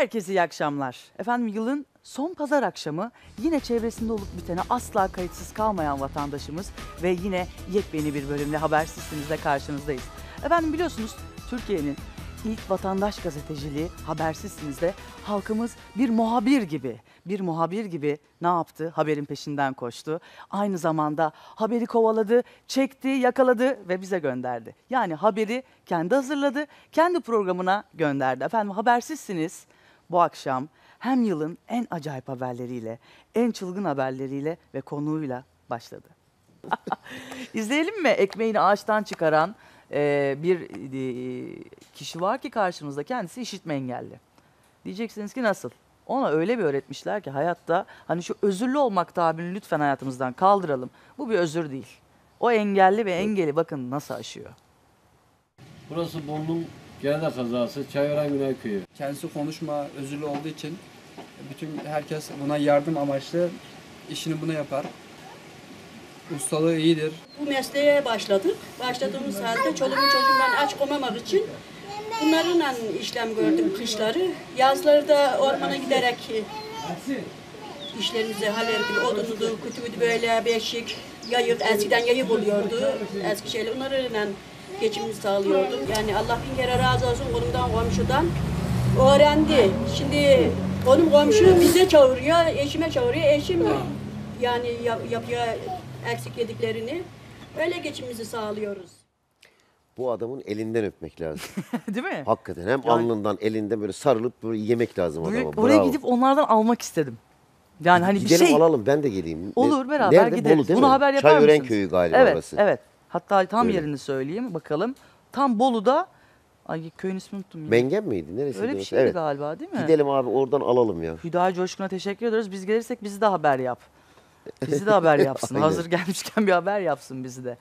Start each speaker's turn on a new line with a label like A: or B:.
A: Herkese iyi akşamlar. Efendim yılın son pazar akşamı yine çevresinde olup bitene asla kayıtsız kalmayan vatandaşımız ve yine yepyeni bir bölümle habersizsinizle karşınızdayız. Efendim biliyorsunuz Türkiye'nin ilk vatandaş gazeteciliği habersizsinizde halkımız bir muhabir gibi, bir muhabir gibi ne yaptı? Haberin peşinden koştu. Aynı zamanda haberi kovaladı, çekti, yakaladı ve bize gönderdi. Yani haberi kendi hazırladı, kendi programına gönderdi. Efendim habersizsiniz bu akşam hem yılın en acayip haberleriyle, en çılgın haberleriyle ve konuğuyla başladı. İzleyelim mi ekmeğini ağaçtan çıkaran e, bir e, kişi var ki karşımızda kendisi işitme engelli. Diyeceksiniz ki nasıl? Ona öyle bir öğretmişler ki hayatta hani şu özürlü olmak tabirini lütfen hayatımızdan kaldıralım. Bu bir özür değil. O engelli ve engeli bakın nasıl aşıyor.
B: Burası Bolu'nun Gerede kazası Çayören Güney Köyü.
C: Kendisi konuşma özürlü olduğu için bütün herkes buna yardım amaçlı işini bunu yapar. Ustalığı iyidir.
D: Bu mesleğe başladık. Başladığımız halde çoluğumu çocuğumu ben aç olmamak için bunlarla işlem gördüm kışları. Yazları da ormana giderek işlerimizi hallettik. Odunudu, kütüydü böyle beşik, yayık. Eskiden yayık oluyordu. Eski şeyler onlarla geçimimizi sağlıyordum. Yani Allah bin kere razı olsun konumdan komşudan. Öğrendi. Şimdi konum komşu bize çağırıyor, eşime çağırıyor. Eşim yani yap- yapıyor eksik yediklerini. Öyle geçimimizi sağlıyoruz.
E: Bu adamın elinden öpmek lazım.
A: Değil mi?
E: Hakikaten hem
A: Yani-
E: alnından elinden böyle sarılıp böyle yemek lazım
A: Buraya-
E: adama.
A: oraya
E: Bravo.
A: gidip onlardan almak istedim. Yani hani
E: Gidelim
A: bir şey
E: alalım ben de geleyim.
A: olur beraber
E: Nerede?
A: gideriz.
E: Bolu
A: Bunu
E: mi?
A: haber yapar
E: Çayören
A: mısınız?
E: köyü galiba
A: evet,
E: orası.
A: Evet. Hatta tam
E: Öyle.
A: yerini söyleyeyim bakalım. Tam Bolu'da Ay köyün ismini unuttum ya.
E: Mengen miydi? Neresi?
A: Öyle bir şeydi galiba değil mi?
E: Gidelim abi oradan alalım ya.
A: Hüdayi Coşkun'a teşekkür ediyoruz. Biz gelirsek bizi de haber yap. Bizi de haber yapsın. Hazır gelmişken bir haber yapsın bizi de.